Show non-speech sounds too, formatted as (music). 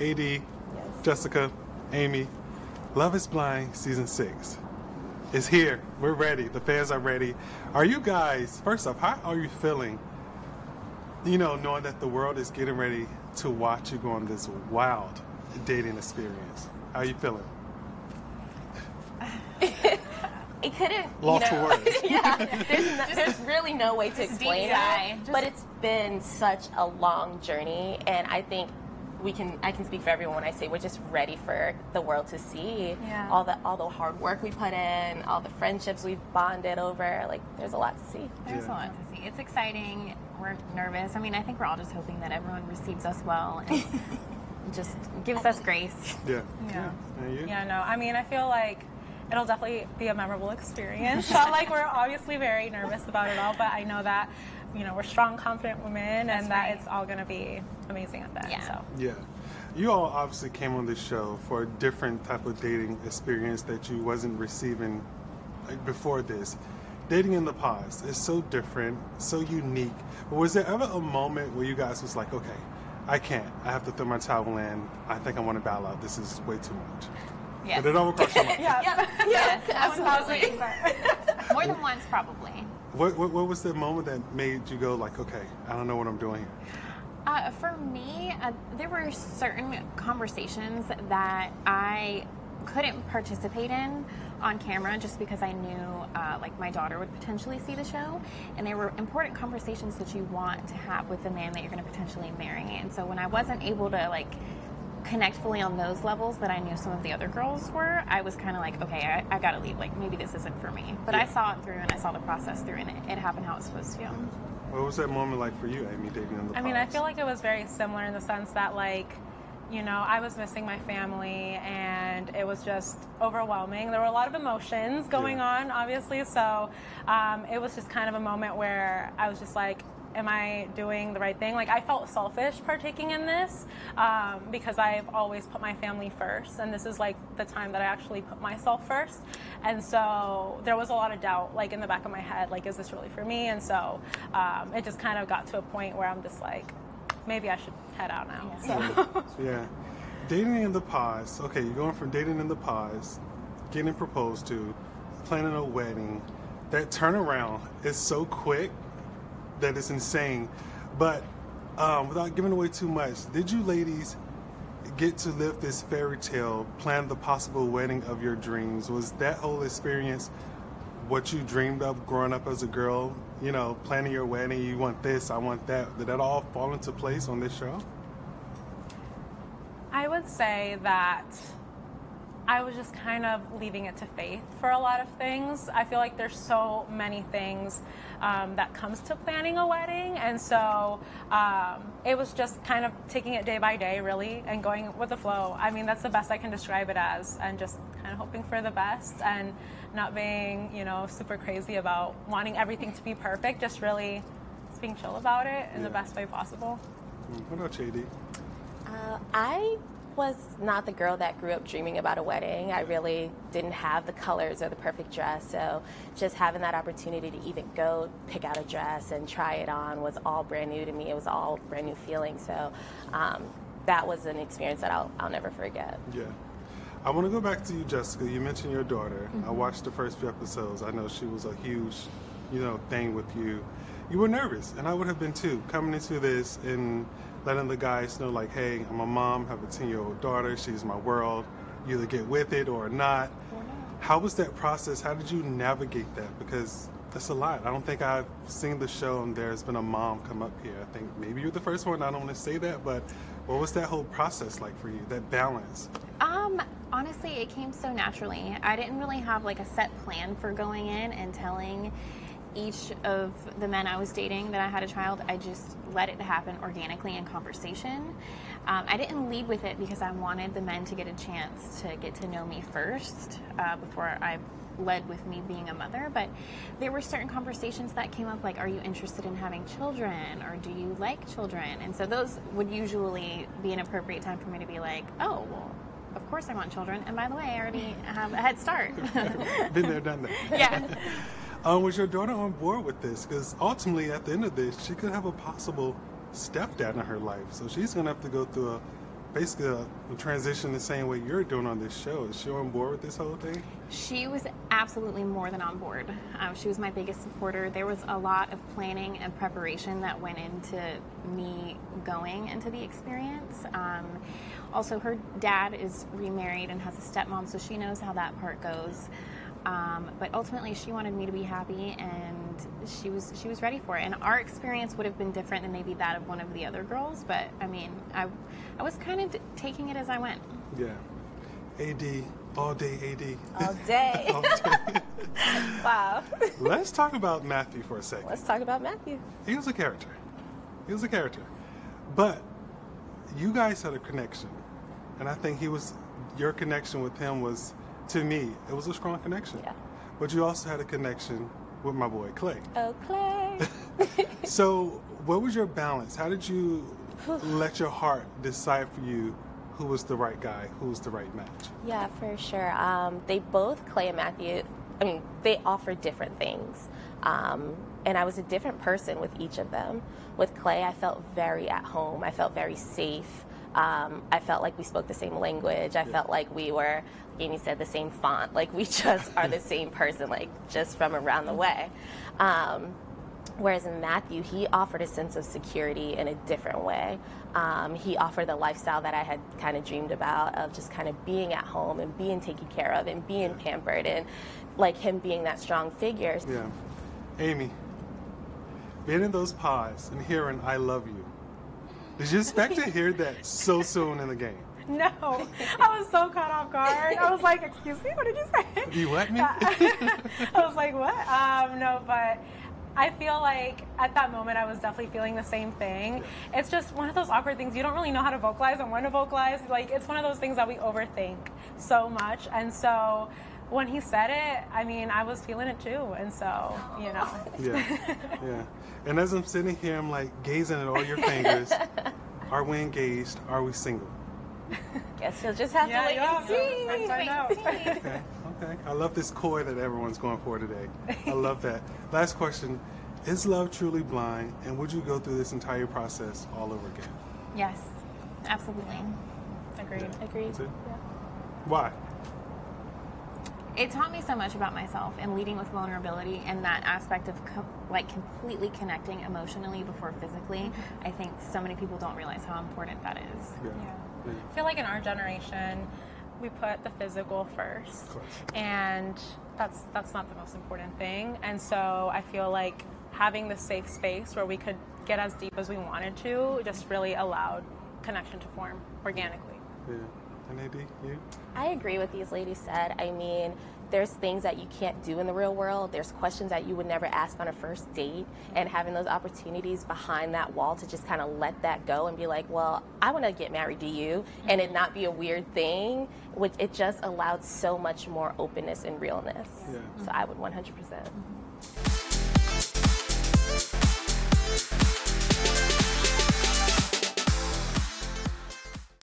AD, Yes. Jessica, Amy, Love is Blind season six is here. We're ready. The fans are ready. Are you guys, first off, how are you feeling? You know, knowing that the world is getting ready to watch you go on this wild dating experience. How are you feeling? (laughs) It couldn't. Lost you know, words. (laughs) yeah, there's, no, there's really no way to explain deep that. but it's been such a long journey, and I think we can. I can speak for everyone when I say we're just ready for the world to see Yeah. all the all the hard work we put in, all the friendships we've bonded over. Like, there's a lot to see. There's Yeah. a lot to see. It's exciting. We're nervous. I mean, I think we're all just hoping that everyone receives us well and (laughs) just gives us grace. Yeah. Yeah. And you? Yeah, no. I mean, I feel like it'll definitely be a memorable experience. (laughs) Not like we're obviously very nervous about it all, but I know that you know we're strong, confident women, That's and that right. it's all going to be amazing at the end. Yeah. So. Yeah. You all obviously came on this show for a different type of dating experience that you wasn't receiving like before this. Dating in the past is so different, so unique. But was there ever a moment where you guys was like, okay, I can't. I have to throw my towel in. I think I want to bow out. This is way too much. Yes. Did it ever cross your mind? Yeah. Yes, absolutely. absolutely. More than once, probably. What, what, what was the moment that made you go like, okay, I don't know what I'm doing here? Uh, for me, uh, there were certain conversations that I couldn't participate in on camera just because I knew uh, like my daughter would potentially see the show, and they were important conversations that you want to have with the man that you're going to potentially marry. And so when I wasn't able to like connect fully on those levels that I knew some of the other girls were, I was kind of like, okay, I, I got to leave. Like maybe this isn't for me. But I saw it through and I saw the process through, and it, it happened how it was supposed to. What was that moment like for you, Amy, dating on the I mean, I feel like it was very similar in the sense that, like, you know, I was missing my family and it was just overwhelming. There were a lot of emotions going Yeah. on, obviously. So um, it was just kind of a moment where I was just like, Am I doing the right thing? Like, I felt selfish partaking in this um, because I've always put my family first. And this is like the time that I actually put myself first. And so there was a lot of doubt, like, in the back of my head, like, is this really for me? And so um, it just kind of got to a point where I'm just like, maybe I should head out now. So. (laughs) Yeah. Dating in the pods. Okay, you're going from dating in the pods, getting proposed to, planning a wedding. That turnaround is so quick that it's insane. But um, without giving away too much, did you ladies get to live this fairy tale, plan the possible wedding of your dreams? Was that whole experience what you dreamed of growing up as a girl? You know, planning your wedding, you want this, I want that. Did that all fall into place on this show? I would say that I was just kind of leaving it to faith for a lot of things. I feel like there's so many things um, that comes to planning a wedding, and so um, it was just kind of taking it day by day, really, and going with the flow. I mean, that's the best I can describe it as, and just kind of hoping for the best and not being, you know, super crazy about wanting everything to be perfect. Just really just being chill about it in the best way possible. What about you, AD? Uh, I was not the girl that grew up dreaming about a wedding. I really didn't have the colors or the perfect dress. So just having that opportunity to even go pick out a dress and try it on was all brand new to me. It was all brand new feeling. So um, that was an experience that I'll, I'll never forget. Yeah. I want to go back to you, Jessica. You mentioned your daughter. Mm-hmm. I watched the first few episodes. I know she was a huge, you know, thing with you. You were nervous, and I would have been too, coming into this and letting the guys know, like, hey, I'm a mom, have a 10 year old daughter. She's my world. You either get with it or not. How was that process? How did you navigate that? Because that's a lot. I don't think I've seen the show and there's been a mom come up here. I think maybe you're the first one. I don't want to say that, but what was that whole process like for you? That balance? Um, honestly, it came so naturally. I didn't really have like a set plan for going in and telling each of the men I was dating that I had a child. I just let it happen organically in conversation. Um, I didn't lead with it because I wanted the men to get a chance to get to know me first uh, before I led with me being a mother. But there were certain conversations that came up like, are you interested in having children or do you like children? And so those would usually be an appropriate time for me to be like, oh, well, of course I want children. And by the way, I already (laughs) have a head start. Been there, done that. yeah. (laughs) Um, was your daughter on board with this? Because ultimately, at the end of this, she could have a possible stepdad in her life. So she's going to have to go through a basically a, a transition the same way you're doing on this show. Is she on board with this whole thing? She was absolutely more than on board. Um, she was my biggest supporter. There was a lot of planning and preparation that went into me going into the experience. Um, also, her dad is remarried and has a stepmom, so she knows how that part goes. Um, but ultimately, she wanted me to be happy, and she was she was ready for it. And our experience would have been different than maybe that of one of the other girls. But I mean, I I was kind of taking it as I went. Yeah. AD, all day AD. All day. (laughs) all day. (laughs) wow. Let's talk about Matthew for a second. Let's talk about Matthew. He was a character. He was a character. But you guys had a connection. And I think he was your connection with him was to me, it was a strong connection. Yeah. But you also had a connection with my boy Clay. Oh, Clay. (laughs) So, what was your balance? How did you (sighs) let your heart decide for you who was the right guy, who was the right match? Yeah, for sure. Um, they both, Clay and Matthew, I mean, they offer different things. Um, and I was a different person with each of them. With Clay, I felt very at home, I felt very safe. Um, I felt like we spoke the same language. I felt like we were, like Amy said, the same font. Like we (laughs) just are the (laughs) same person, like just from around the way. Um, Whereas in Matthew, he offered a sense of security in a different way. Um, he offered the lifestyle that I had kind of dreamed about of just kind of being at home and being taken care of and being pampered and like him being that strong figure. Yeah. Amy, being in those pods and hearing I love you, did you expect to hear that so soon in the game? No, I was so caught off guard. I was like, "Excuse me, what did you say?" You what me? (laughs) I was like, "What?" Um, no, but I feel like at that moment I was definitely feeling the same thing. It's just one of those awkward things you don't really know how to vocalize and when to vocalize. Like it's one of those things that we overthink so much, and so when he said it, I mean, I was feeling it too, and so you know. Yeah, yeah. And as I'm sitting here, I'm like gazing at all your fingers. (laughs) Are we engaged? Are we single? Guess you'll just have Yeah, to wait yeah, and see. let's find out. (laughs) Okay, okay. I love this core that everyone's going for today. I love that. Last question: Is love truly blind? And would you go through this entire process all over again? Yes, absolutely. Agreed. Agreed. That's it? Why? It taught me so much about myself and leading with vulnerability and that aspect of co- like completely connecting emotionally before physically. Mm-hmm. I think so many people don't realize how important that is. Yeah. Yeah. I feel like in our generation, we put the physical first, Of course. and that's that's not the most important thing. And so I feel like having the safe space where we could get as deep as we wanted to just really allowed connection to form organically. Yeah. And AD, you? I agree with these ladies said. I mean, there's things that you can't do in the real world. There's questions that you would never ask on a first date. And having those opportunities behind that wall to just kind of let that go and be like, well, I want to get married to you, and it mm-hmm. not be a weird thing, which it just allowed so much more openness and realness. Yeah. So I would 100%.